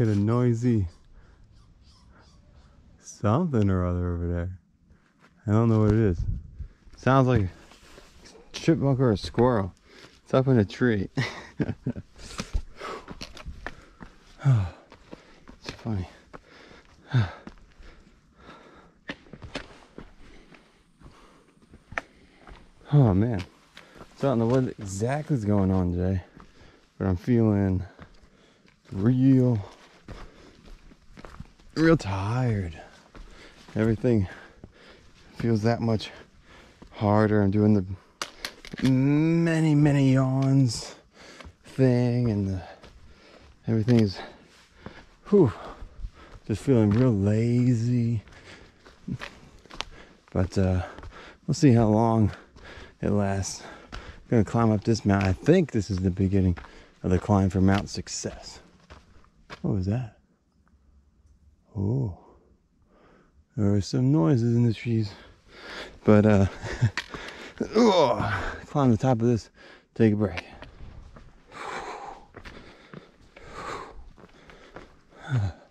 at a noisy something or other over there. I don't know what it is. Sounds like a chipmunk or a squirrel. It's up in a tree. it's funny. oh man. So I don't know what exactly is going on today, but I'm feeling real, real tired. Everything feels that much harder. I'm doing the many, many yawns thing, and the, everything is, whew, just feeling real lazy. But uh, we'll see how long it lasts. I'm gonna climb up this mountain. I think this is the beginning of the climb for Mount Success. What was that? Oh, there are some noises in the trees. But uh, oh, climb the top of this, take a break.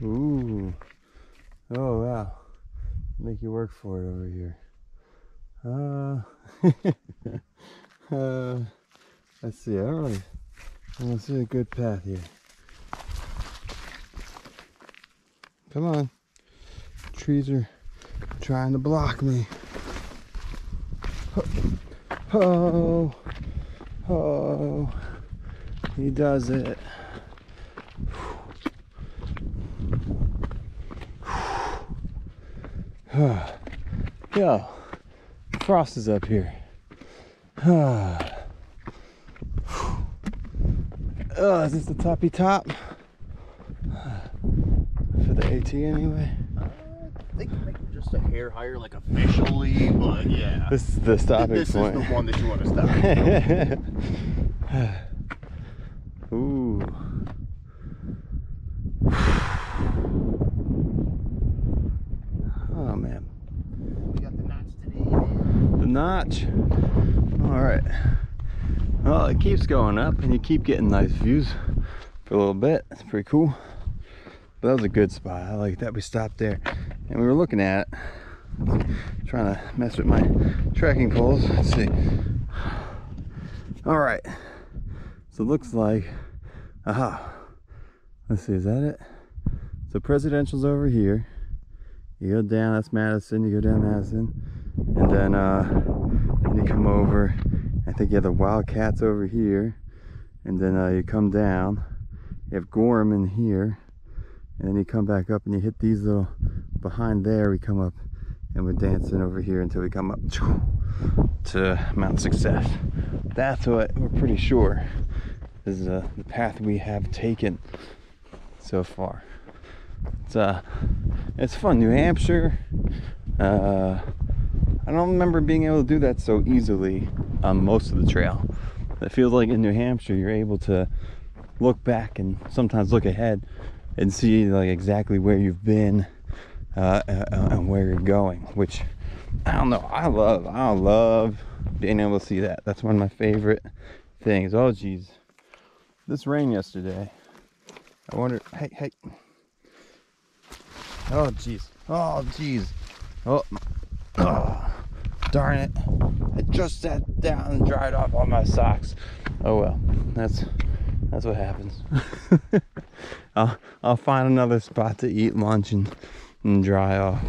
Ooh. Oh wow. Make you work for it over here. Uh, uh let's see, I don't really I don't see a good path here. Come on. Trees are trying to block me. Oh, oh, he does it. Yo, frost is up here. oh, is this the toppy top? For the AT anyway. Uh, they can make just a hair higher, like officially, but yeah. This is the stopping this point. is the one that you want to stop. Ooh. Oh man. we got the notch today. man. The notch. All right. Well, it keeps going up and you keep getting nice views for a little bit. It's pretty cool. But that was a good spot. I like that we stopped there. And we were looking at trying to mess with my trekking poles. Let's see. All right. So it looks like, aha. Let's see, is that it? So presidential's over here. You go down, that's Madison, you go down Madison. And then uh then you come over. I think you have the Wildcats over here. And then uh, you come down. You have Gorham in here. And then you come back up and you hit these little behind there we come up and we're dancing over here until we come up to Mount Success. That's what we're pretty sure is uh, the path we have taken so far. It's uh, it's fun. New Hampshire. Uh, I don't remember being able to do that so easily on most of the trail. It feels like in New Hampshire you're able to look back and sometimes look ahead and see like exactly where you've been uh, uh, and where you're going. Which I don't know. I love. I love being able to see that. That's one of my favorite things. Oh geez, this rain yesterday. I wonder. Hey, hey. Oh jeez. Oh jeez. Oh. oh. Darn it. I just sat down and dried off all my socks. Oh well. That's that's what happens. I'll I'll find another spot to eat lunch and, and dry off.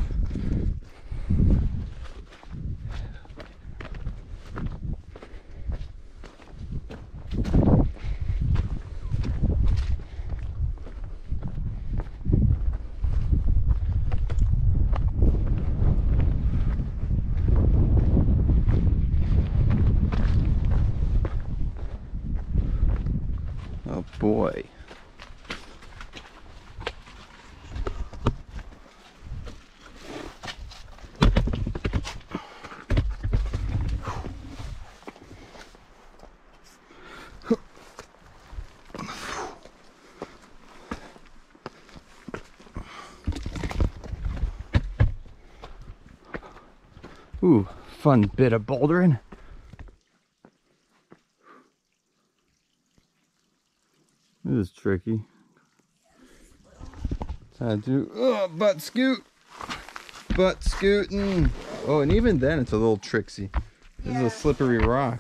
boy. Ooh, fun bit of bouldering. This is tricky. Try to do oh, butt scoot, butt scooting. Oh, and even then it's a little tricksy. This is a slippery rock.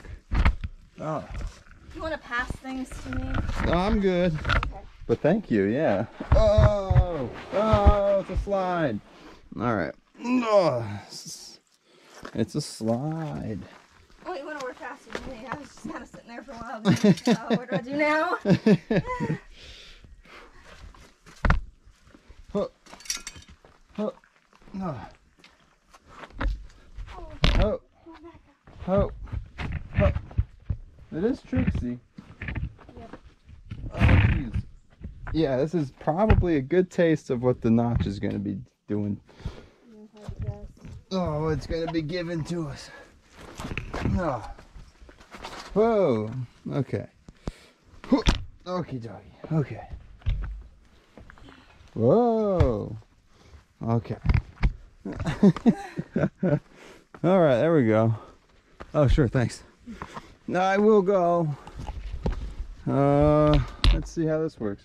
Oh, You want to pass things to me? no, I'm good. Okay. But thank you, yeah. Oh, oh, it's a slide. All right. Oh, it's a slide. Oh, you want to work faster than me? I was just kind of sitting there for a while. uh, what do I do now? Huh. Huh. No. Oh, Oh, oh, oh. It is tricksy. Yep. Oh, jeez. Yeah, this is probably a good taste of what the notch is going to be doing. Yeah, I guess. Oh, it's going to be given to us. Oh. Whoa. Okay. Okie dokie. Okay. Whoa. Okay. All right, there we go. Oh, sure, thanks. I will go. Uh, let's see how this works.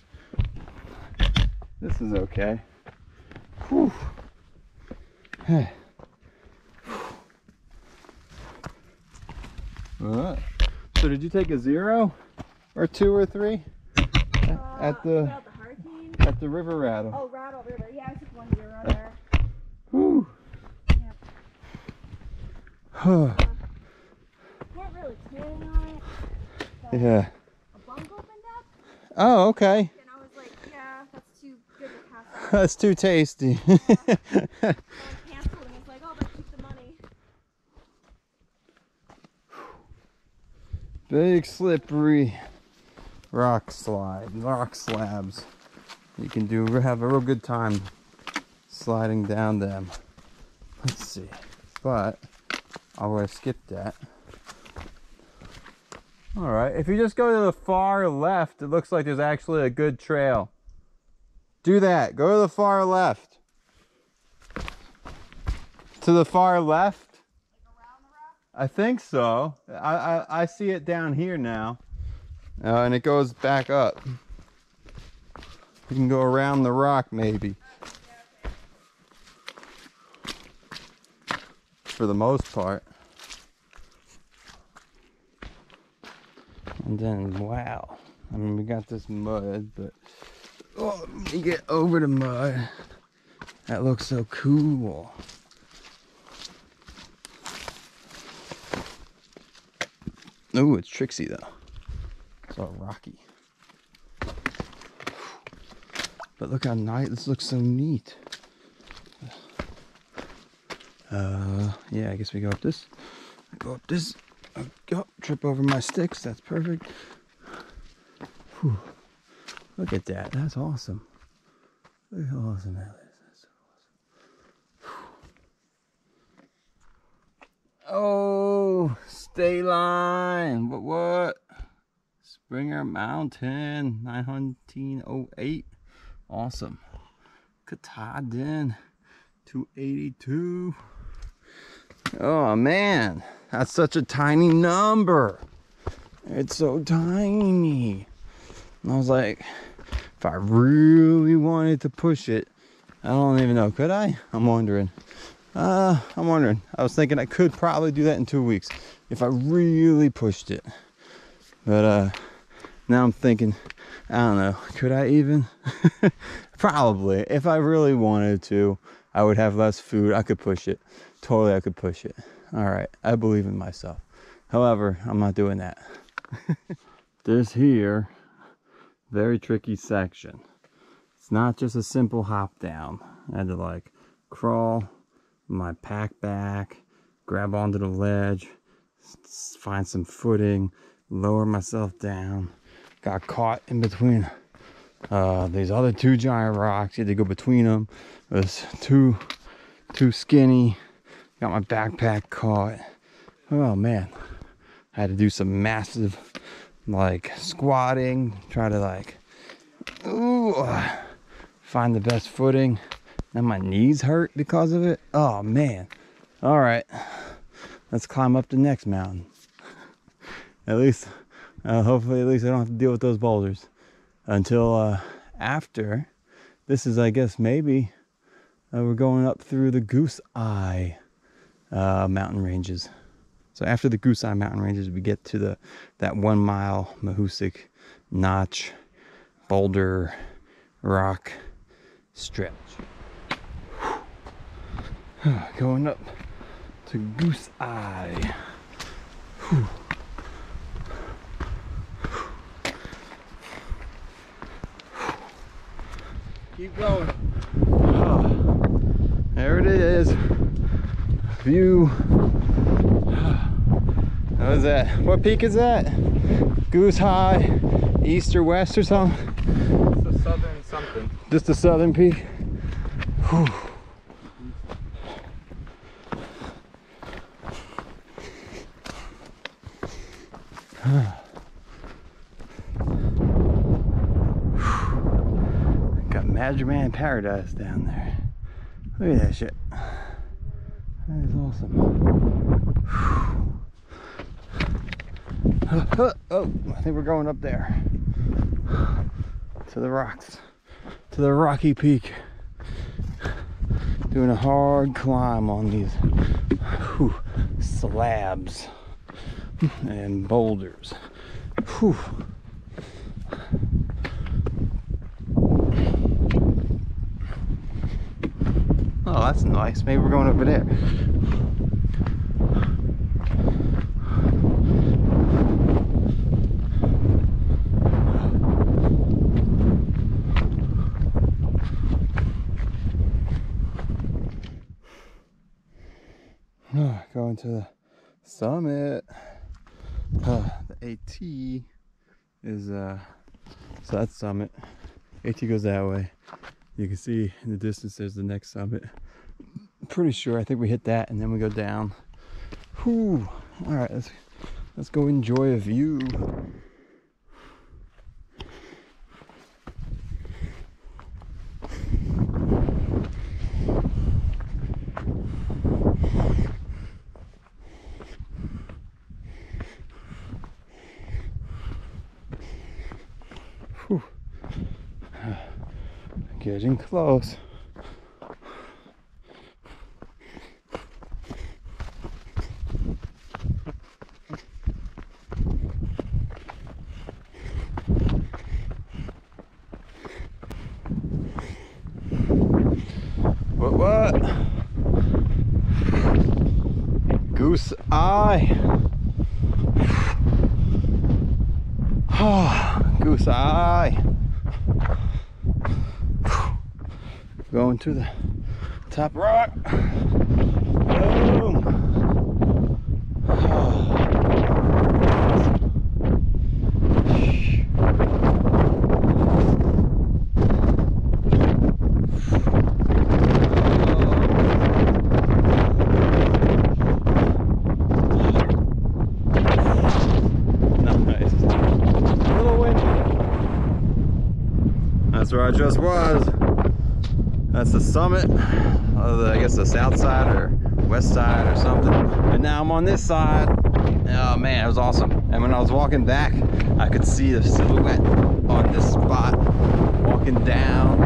This is okay. Whew. Hey. What? So did you take a zero, or two, or three at uh, the the at the river rattle? Oh, Rattle River. Yeah, I took one zero there. Whew. Weren't really planning on it. yeah. A bunk opened up, Oh, okay. and I was like, yeah, that's too good to pass. That's too tasty. So I canceled, and he's like, oh, but keep the money. Big slippery rock slide, rock slabs. You can do have a real good time sliding down them. Let's see, but I would have skipped that. All right, if you just go to the far left, it looks like there's actually a good trail. Do that. Go to the far left. To the far left. I think so. I, I, I see it down here now. Uh, and it goes back up. You can go around the rock maybe. For the most part. And then, wow. I mean, we got this mud, but oh, let me get over the mud. That looks so cool. Ooh, it's tricksy though. It's all rocky. But look how nice, this looks so neat. Uh, yeah, I guess we go up this. Go up this. Uh, Go, trip over my sticks, that's perfect. Whew. Look at that, that's awesome. Look how awesome that is. That's so awesome. Stay line. What? What? Springer Mountain, 1908. Awesome. Katahdin, 282. Oh man, that's such a tiny number. It's so tiny. And I was like, if I really wanted to push it, I don't even know. Could I? I'm wondering. Uh, I'm wondering. I was thinking I could probably do that in two weeks if I really pushed it. But uh, now I'm thinking, I don't know. Could I even? probably. If I really wanted to, I would have less food. I could push it. Totally, I could push it. All right. I believe in myself. However, I'm not doing that. There's here very tricky section. It's not just a simple hop down. I had to like crawl my pack back, grab onto the ledge, find some footing, lower myself down. Got caught in between uh, these other two giant rocks. Had to go between them. It was too, too skinny. Got my backpack caught. Oh man, I had to do some massive, like squatting, try to like, ooh, find the best footing. Now my knees hurt because of it. Oh man. All right. let's climb up the next mountain. at least, uh, hopefully, at least I don't have to deal with those boulders until uh, after. This is, I guess, maybe uh, we're going up through the Goose Eye uh, mountain ranges. So after the Goose Eye mountain ranges, we get to the that one mile Mahoosuc Notch Boulder Rock stretch. Going up to Goose Eye. Whew. Keep going. Oh, there it is. View. What is that? What peak is that? Goose Eye, east or west or something? It's a southern something. Just the southern peak. Whew. Got Magic Man Paradise down there. Look at that shit. That is awesome. Uh, uh, oh, I think we're going up there to the rocks, to the rocky peak. Doing a hard climb on these whew, slabs and boulders. Whew. Oh, that's nice. Maybe we're going over there. Oh, going to the summit. Uh, the AT is uh so that's summit. AT goes that way. You can see in the distance there's the next summit. Pretty sure I think we hit that and then we go down. Whew. Alright, let's let's go enjoy a view. Getting close. What what? Goose eye. Goose eye. Going to the top rock. Boom. Nice. Little. That's where I just was. That's the summit of the, I guess the south side or west side or something. And now I'm on this side. Oh man, it was awesome. And when I was walking back, I could see the silhouette on this spot walking down.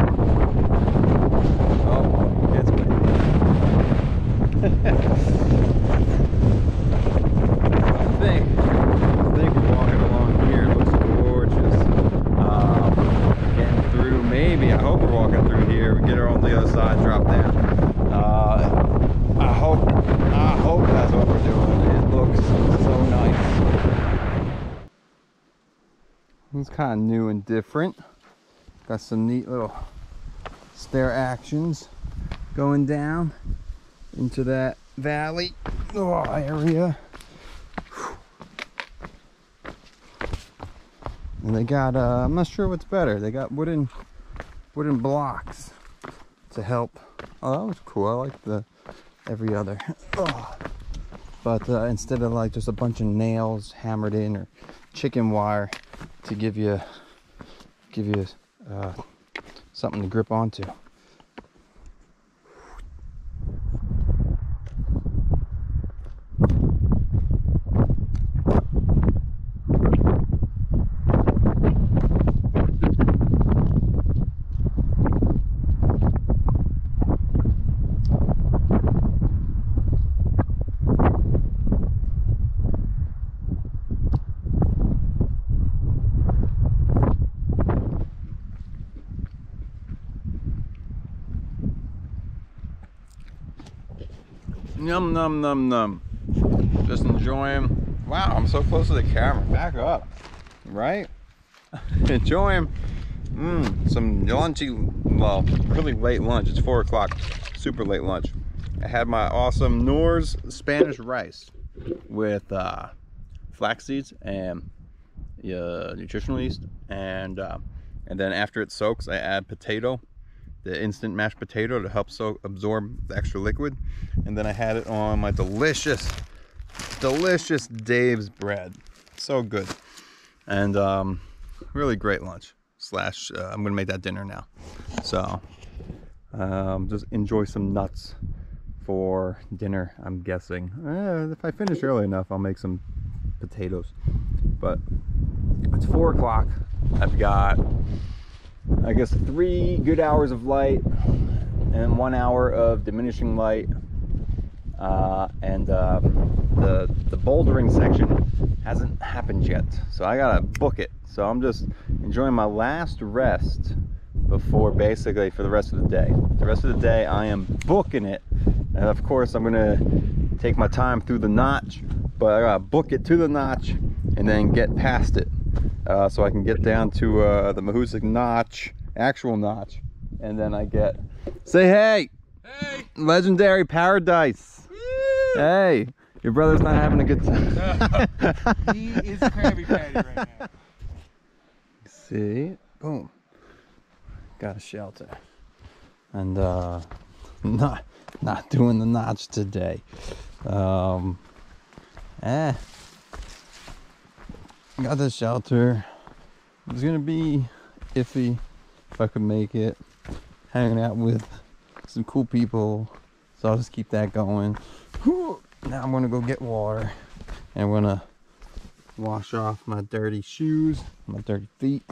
Oh, it's windy. I think, I think we're walking along here. It looks gorgeous. Um, getting through, maybe, I hope we're walking through here. We get her on the other side, drop down. Uh, I hope, I hope that's what we're doing. It looks so nice. It's kind of new and different. Got some neat little stair actions going down into that valley oh, area. And they got, uh, I'm not sure what's better. They got wooden, wooden blocks to help. Oh, that was cool. I like the every other. Oh. But uh, instead of like just a bunch of nails hammered in or chicken wire to give you, give you uh, something to grip onto. Yum, num, num, num. Just enjoying. Wow, I'm so close to the camera. Back up. Right? enjoying mm, some lunchy, well, really late lunch. It's 4 o'clock. Super late lunch. I had my awesome Knorr's Spanish rice with uh, flax seeds and uh, nutritional yeast. And, uh, and then after it soaks, I add potato the instant mashed potato to help so absorb the extra liquid. And then I had it on my delicious delicious Dave's bread. So good. And um, really great lunch slash uh, I'm gonna make that dinner now. So um, just enjoy some nuts for dinner I'm guessing. Eh, if I finish early enough I'll make some potatoes. But it's four o'clock. I've got I guess three good hours of light and one hour of diminishing light. Uh, and uh, the the bouldering section hasn't happened yet, so I gotta book it. So I'm just enjoying my last rest before basically for the rest of the day. The rest of the day I am booking it, and of course I'm gonna take my time through the notch, but I gotta book it to the notch and then get past it uh, so I can get down to uh, the Mahoosuc Notch, actual notch, and then I get, say hey! Hey! Legendary Paradise! Woo! Hey! Your brother's not having a good time. he is Krabby Patty right now. See? Boom. Got a shelter. And uh not not doing the notch today. Um eh. Got the shelter. It was gonna be iffy if I could make it. Hanging out with some cool people. So I'll just keep that going. Now I'm gonna go get water. And I'm gonna wash off my dirty shoes, my dirty feet.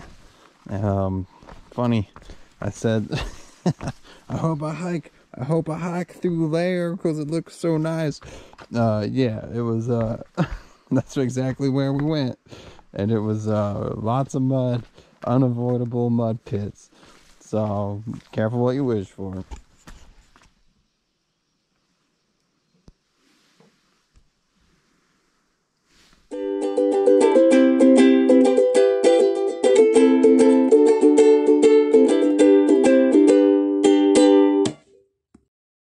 Um, funny, I said, I hope I hike, I hope I hike through there because it looks so nice. Uh, yeah, it was, uh, that's exactly where we went. And it was, uh, lots of mud, unavoidable mud pits. So careful what you wish for.